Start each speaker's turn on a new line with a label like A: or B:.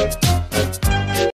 A: you.